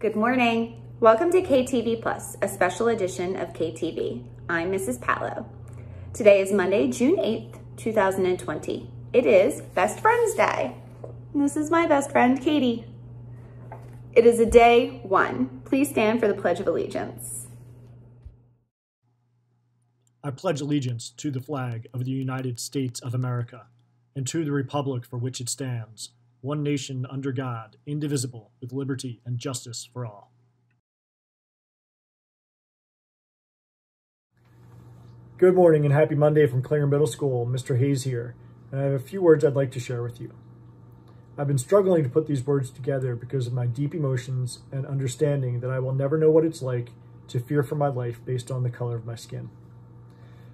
Good morning. Welcome to KTV Plus, a special edition of KTV. I'm Mrs. Palo. Today is Monday, June 8th, 2020. It is Best Friends Day. This is my best friend, Katie. It is a day one. Please stand for the Pledge of Allegiance. I pledge allegiance to the flag of the United States of America and to the republic for which it stands, one nation under God, indivisible, with liberty and justice for all. Good morning and happy Monday from Klinger Middle School. Mr. Hayes here, and I have a few words I'd like to share with you. I've been struggling to put these words together because of my deep emotions and understanding that I will never know what it's like to fear for my life based on the color of my skin.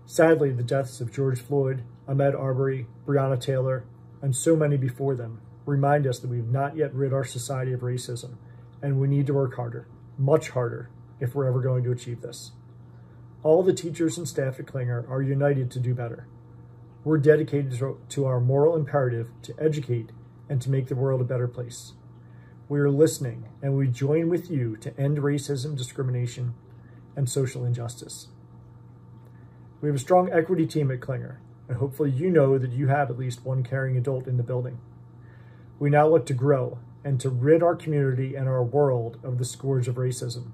Sadly, the deaths of George Floyd, Ahmaud Arbery, Breonna Taylor, and so many before them remind us that we've not yet rid our society of racism, and we need to work harder, much harder, if we're ever going to achieve this. All the teachers and staff at Klinger are united to do better. We're dedicated to our moral imperative to educate and to make the world a better place. We are listening and we join with you to end racism, discrimination, and social injustice. We have a strong equity team at Klinger, and hopefully you know that you have at least one caring adult in the building. We now look to grow and to rid our community and our world of the scourge of racism.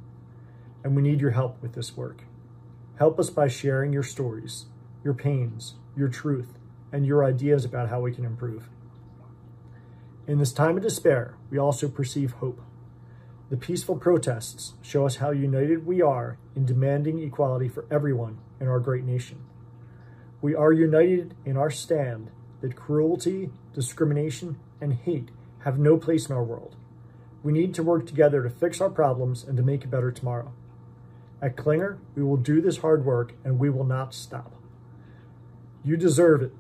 And we need your help with this work. Help us by sharing your stories, your pains, your truth, and your ideas about how we can improve. In this time of despair, we also perceive hope. The peaceful protests show us how united we are in demanding equality for everyone in our great nation. We are united in our stand that cruelty, discrimination, and hate have no place in our world. We need to work together to fix our problems and to make a better tomorrow. At Klinger, we will do this hard work and we will not stop. You deserve it,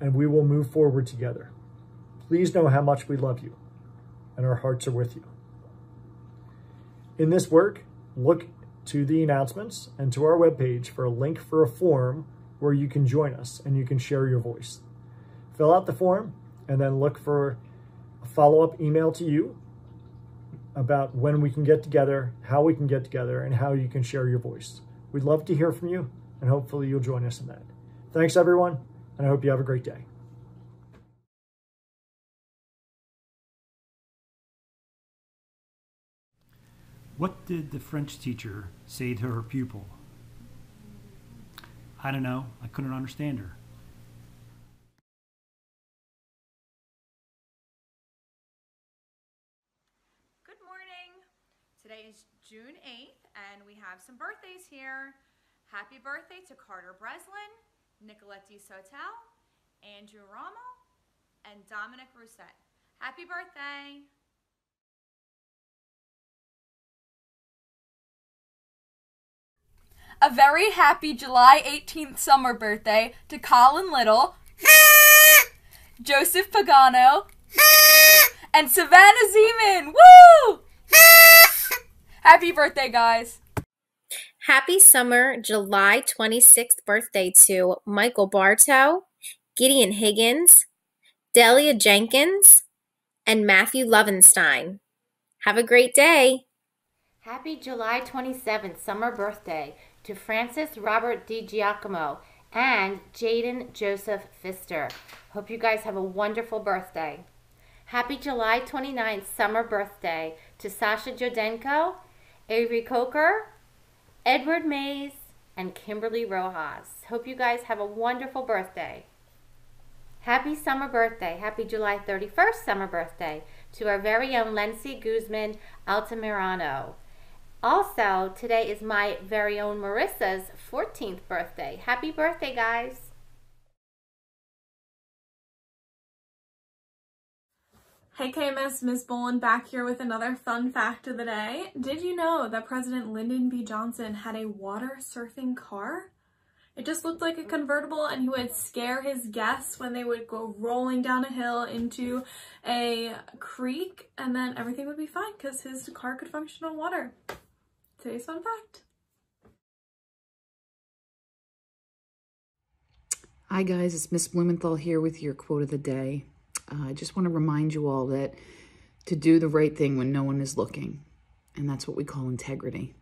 and we will move forward together. Please know how much we love you, and our hearts are with you. In this work, look to the announcements and to our webpage for a link for a form where you can join us and you can share your voice. Fill out the form and then look for a follow-up email to you about when we can get together, how we can get together, and how you can share your voice. We'd love to hear from you, and hopefully you'll join us in that. Thanks, everyone, and I hope you have a great day. What did the French teacher say to her pupil? I don't know. I couldn't understand her. June 8th and we have some birthdays here. Happy birthday to Carter Breslin, Nicolette D. Sotel, Andrew Rommel, and Dominic Rousset. Happy birthday! A very happy July 18th summer birthday to Colin Little, Joseph Pagano, and Savannah Zeman. Woo! Happy birthday, guys. Happy summer July 26th birthday to Michael Bartow, Gideon Higgins, Delia Jenkins, and Matthew Lovenstein. Have a great day. Happy July 27th summer birthday to Francis Robert DiGiacomo and Jaden Joseph Pfister. Hope you guys have a wonderful birthday. Happy July 29th summer birthday to Sasha Jodenko, Avery Coker, Edward Mays, and Kimberly Rojas. Hope you guys have a wonderful birthday. Happy summer birthday. Happy July 31st summer birthday to our very own Lency Guzman Altamirano. Also, today is my very own Marissa's 14th birthday. Happy birthday, guys! Hey KMS, Miss Bolin back here with another fun fact of the day. Did you know that President Lyndon B. Johnson had a water surfing car? It just looked like a convertible and he would scare his guests when they would go rolling down a hill into a creek and then everything would be fine because his car could function on water. Today's fun fact. Hi guys, it's Miss Blumenthal here with your quote of the day. Uh, I just want to remind you all that to do the right thing when no one is looking. And that's what we call integrity.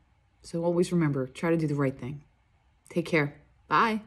So always remember, try to do the right thing. Take care. Bye.